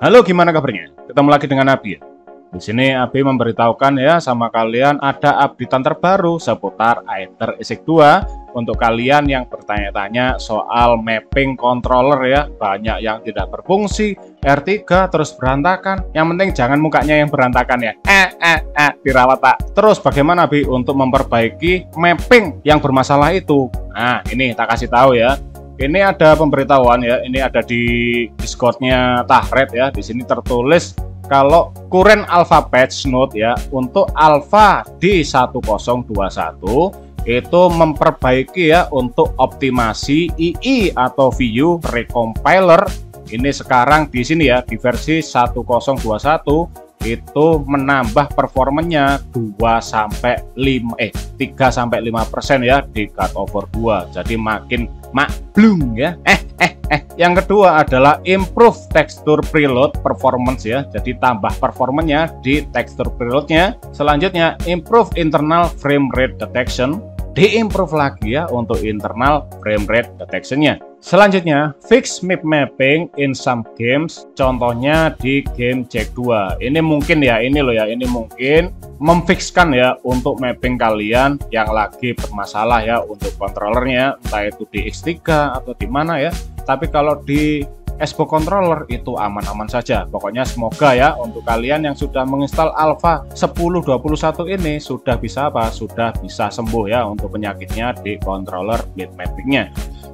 Halo, gimana kabarnya? Ketemu lagi dengan Abi ya. Di sini Abi memberitahukan ya sama kalian ada updatean terbaru seputar Aether ESIC 2 untuk kalian yang bertanya-tanya soal mapping controller ya. Banyak yang tidak berfungsi, R3 terus berantakan. Yang penting jangan mukanya yang berantakan ya. Eh eh eh dirawat tak. Terus bagaimana Abi untuk memperbaiki mapping yang bermasalah itu? Nah, ini tak kasih tahu ya ini ada pemberitahuan ya ini ada di discordnya Tahred ya. Di sini tertulis kalau current alpha patch note ya untuk alpha di 1021 itu memperbaiki ya untuk optimasi II atau VU recompiler. Ini sekarang di sini ya di versi 1021 itu menambah performanya 2 sampai 5 eh 3 sampai 5 persen ya di cut over 2 jadi makin maklum ya. Eh eh eh. Yang kedua adalah improve tekstur preload performance ya. Jadi tambah performanya di tekstur preloadnya. Selanjutnya improve internal frame rate detection. Diimprove lagi ya untuk internal frame rate detectionnya. Selanjutnya, fix map mapping in some games, contohnya di game Jack 2. Ini mungkin ya, ini loh ya, ini mungkin memfixkan ya untuk mapping kalian yang lagi bermasalah ya untuk kontrolernya, entah itu di X3 atau di mana ya. Tapi kalau di Expo Controller itu aman-aman saja. Pokoknya semoga ya untuk kalian yang sudah menginstal Alpha 1021 ini sudah bisa apa? Sudah bisa sembuh ya untuk penyakitnya di controller bitmappingnya.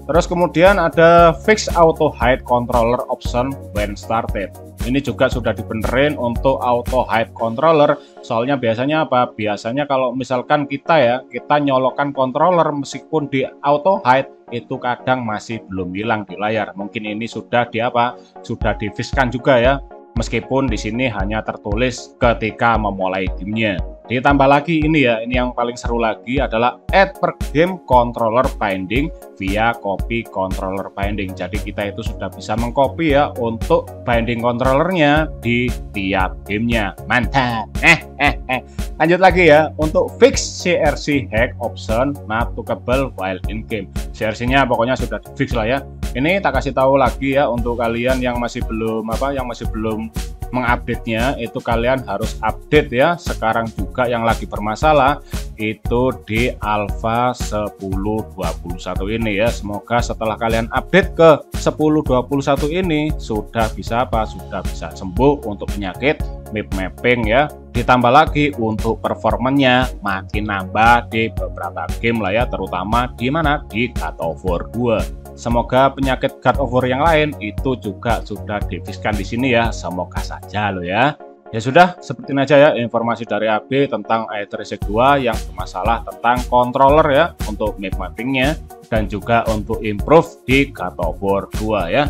Terus kemudian ada fix auto hide controller option when started. Ini juga sudah dibenerin untuk auto hide controller. Soalnya biasanya apa? Biasanya kalau misalkan kita ya, kita nyolokan controller meskipun di auto hide itu kadang masih belum hilang di layar. Mungkin ini sudah di apa? Sudah diviskan juga ya. Meskipun di sini hanya tertulis ketika memulai gamenya. Ditambah lagi ini ya, ini yang paling seru lagi adalah add per game controller binding via copy controller binding. Jadi kita itu sudah bisa mengcopy ya untuk binding controllernya di tiap gamenya. Mantap. Eh, eh, eh. Lanjut lagi ya, untuk fix CRC hack option not touchable while in game. CRC-nya pokoknya sudah fix lah ya. Ini tak kasih tahu lagi ya untuk kalian yang masih belum apa, yang masih belum mengupdate-nya itu kalian harus update ya. Sekarang juga yang lagi bermasalah itu di Alpha 1021 ini ya. Semoga setelah kalian update ke 1021 ini sudah bisa apa? Sudah bisa sembuh untuk penyakit map mapping ya. Ditambah lagi untuk performanya makin nambah di beberapa game lah ya, terutama di mana di God of War 2. Semoga penyakit God of War yang lain itu juga sudah diviskan di sini ya. Semoga saja lo ya. Ya sudah, seperti ini aja ya informasi dari AB tentang i3 2 yang bermasalah tentang controller ya untuk map mappingnya dan juga untuk improve di God of War 2 ya.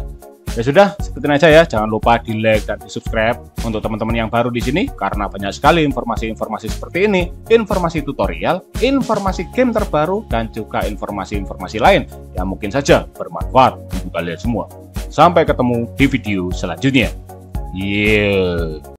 Ya sudah, seperti aja ya. Jangan lupa di like dan di subscribe untuk teman-teman yang baru di sini karena banyak sekali informasi-informasi seperti ini, informasi tutorial, informasi game terbaru dan juga informasi-informasi lain yang mungkin saja bermanfaat untuk kalian semua. Sampai ketemu di video selanjutnya. Yeah.